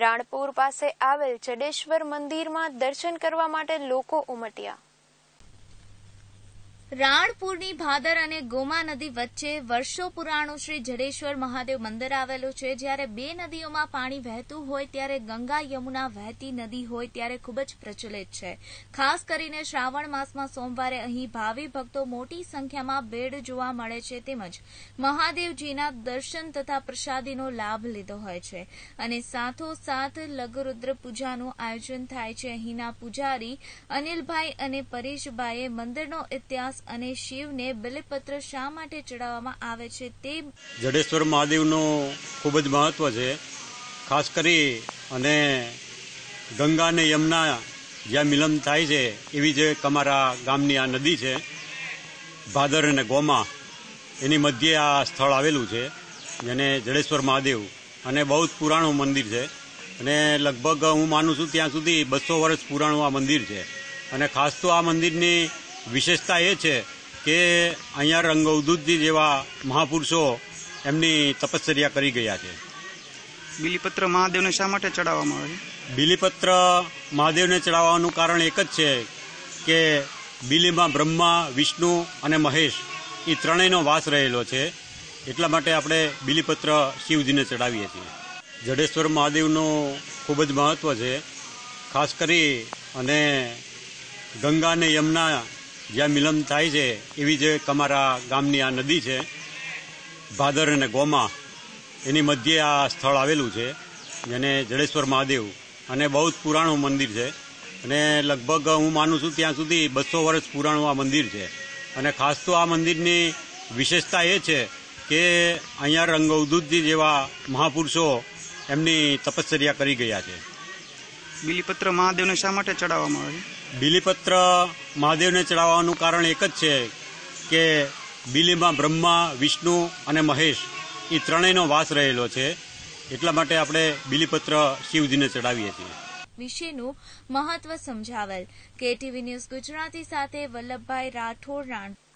રાણપુર પાસે આવેલ જડેશ્વર મંદિરમાં દર્શન કરવા માટે લોકો ઉમટ્યા. રાણપુરની ભાદર અને ગોમા નદી વચ્ચે વર્ષો પુરાણું શ્રી જડેશ્વર મહાદેવ મંદિર આવેલું છે. જ્યારે બે નદીઓમાં પાણી વહેતું હોય ત્યારે ગંગા યમુના વહેતી નદી હોય ત્યારે ખૂબ જ પ્રચલિત છે. ખાસ કરીને શ્રાવણ માસમાં સોમવારે અહીં ભાવિ ભક્તો મોટી સંખ્યામાં ભેડ જોવા મળે છે તેમજ મહાદેવજીના દર્શન તથા પ્રસાદીનો લાભ લીધો હોય છે. અને સાથોસાથ લઘુરુદ્ર પૂજાનું આયોજન થાય છે. અહીંના પૂજારી અનિલભાઈ અને પરેશભાઈએ મંદિરનો ઇતિહાસ અને શિવને બલિપત્ર શા માટે ચડાવવામાં આવે છે તે જડેશ્વર મહાદેવનું ખૂબ જ મહત્વ છે. ખાસ કરી અને ગંગા અને યમુના જ્યાં મિલન થાય છે, એવી જે તમારા ગામની આ નદી છે, ભાદર અને ગોમા, એની મધ્યે આ સ્થળ આવેલું છે, જેને જડેશ્વર મહાદેવ અને બહુ જ પુરાણું મંદિર છે. અને લગભગ હું માનું છું ત્યાં સુધી બસો વર્ષ પુરાણું આ મંદિર છે. અને ખાસ તો આ મંદિરની વિશેષતા એ છે કે અહીંયા રંગવદૂતજી જેવા મહાપુરુષો એમની તપશ્ચર્યા કરી ગયા છે. બિલીપત્ર મહાદેવને શા માટે ચડાવવામાં આવે? છે બિલીપત્ર મહાદેવને ચડાવવાનું કારણ એક જ છે કે બિલીમાં બ્રહ્મા વિષ્ણુ અને મહેશ એ ત્રણેયનો વાસ રહેલો છે. એટલા માટે આપણે બિલીપત્ર શિવજીને ચડાવીએ છીએ. જડેશ્વર મહાદેવનું ખૂબ જ મહત્વ છે. ખાસ કરી અને ગંગા અને યમુના જ્યાં મિલન થાય છે, એવી જે અમારા ગામની આ નદી છે, ભાદર અને ગોમા, એની મધ્યે આ સ્થળ આવેલું છે, જેને જડેશ્વર મહાદેવ. અને બહુ જ પુરાણું મંદિર છે. અને લગભગ હું માનું છું ત્યાં સુધી બસો વર્ષ પુરાણું આ મંદિર છે. અને ખાસ તો આ મંદિરની વિશેષતા એ છે કે અહીંયા રંગવદૂતજી જેવા મહાપુરુષો એમની તપશ્ચર્યા કરી ગયા છે. બિલીપત્ર મહાદેવને શા માટે ચડાવવામાં આવે છે? બિલીપત્ર મહાદેવને ચડાવવાનું કારણ એક જ છે કે બિલીમાં બ્રહ્મા, વિષ્ણુ અને મહેશ એ ત્રણેયનો વાસ રહેલો છે. એટલા માટે આપણે બિલીપત્ર શિવજીને ચડાવીએ છીએ. વિશેનું મહત્વ સમજાવેલ. કેટીવી ન્યૂઝ ગુજરાતી સાથે વલ્લભભાઈ રાઠોડ રાણ